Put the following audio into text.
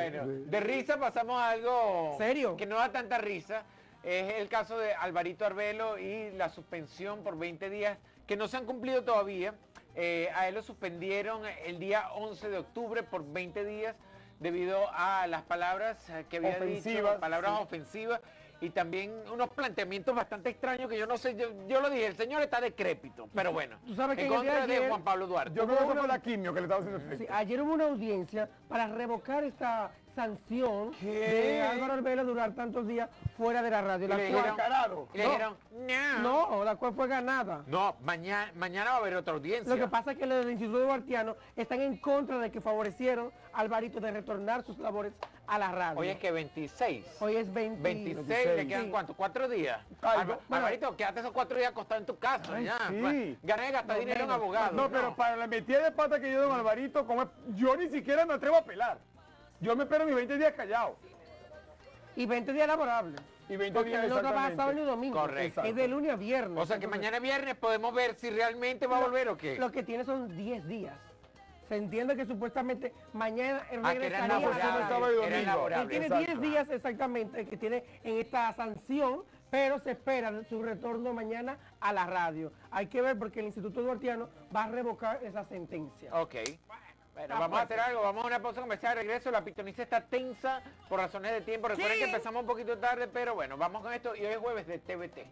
Bueno, de risa pasamos a algo ¿Serio? que no da tanta risa. Es el caso de Alvarito Arbelo y la suspensión por 20 días que no se han cumplido todavía. Eh, a él lo suspendieron el día 11 de octubre por 20 días debido a las palabras que había dicho, palabras sí. ofensivas y también unos planteamientos bastante extraños que yo no sé, yo, yo lo dije, el señor está decrépito, pero bueno, Tú sabes que en contra de Juan Pablo Duarte. Yo creo que eso fue la quimio que le estaba haciendo. Sí, ayer hubo una audiencia para revocar esta sanción ¿Qué? de Álvaro Arbelo durar tantos días fuera de la radio. La Y le cual- dijeron, Descarado. y le No. dijeron, no. no, la cual fue ganada. No, mañana, mañana va a haber otra audiencia. Lo que pasa es que los del Instituto Duartiano están en contra de que favorecieron a Alvarito de retornar sus labores a la radio. Hoy es que 26. Hoy es 20 26, 26. le quedan Sí. cuánto, cuatro días. Algo. Alva- Alvarito, quédate esos cuatro días acostado en tu casa. Ay, ya. sí. Gané gastar No, dinero en menos. abogado. No, pero para la metida de pata que yo doy don Alvarito, como es- yo ni siquiera me atrevo a pelar. Yo me espero mis 20 días callado. Y 20 días laborables. Y 20 Porque días no trabaja sábado ni domingo. Correcto. Es de lunes a viernes. O sea que mañana viernes podemos ver si realmente va a volver o qué. Lo que tiene son 10 días. Se entiende que supuestamente mañana Ah, que regresaría a la laborables, radio. sábado y domingo. Él tiene Exacto. 10 días exactamente que tiene en esta sanción, pero se espera su retorno mañana a la radio. Hay que ver porque el Instituto Duartiano va a revocar esa sentencia. Ok. Bueno, vamos a fuerte. hacer algo, vamos a una pausa comercial de regreso. La pitoniza está tensa por razones de tiempo. Recuerden Sí. que empezamos un poquito tarde, pero bueno, vamos con esto y hoy es jueves de TVT.